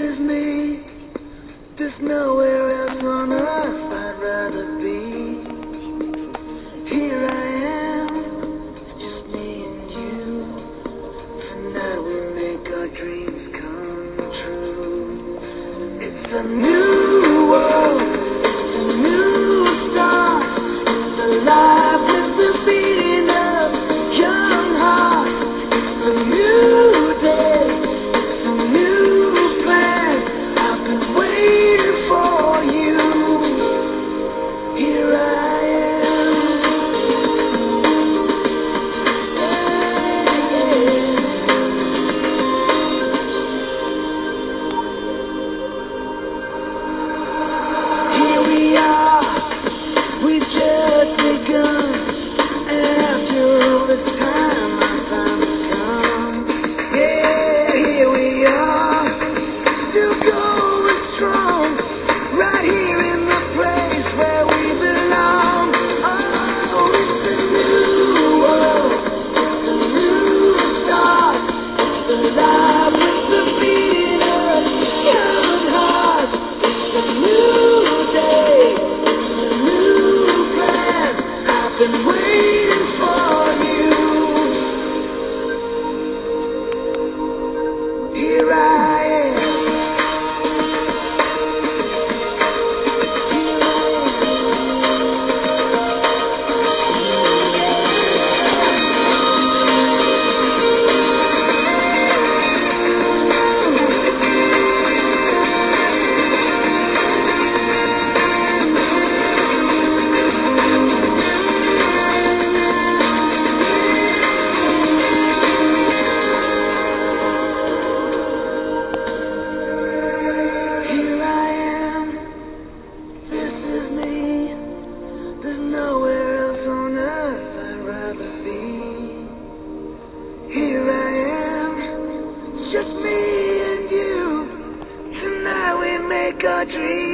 is me. There's nowhere else on earth I'd rather be. Here I am, it's just me and you. Tonight we make our dreams come true. It's a new just begun. Just me and you. Tonight we make our dreams.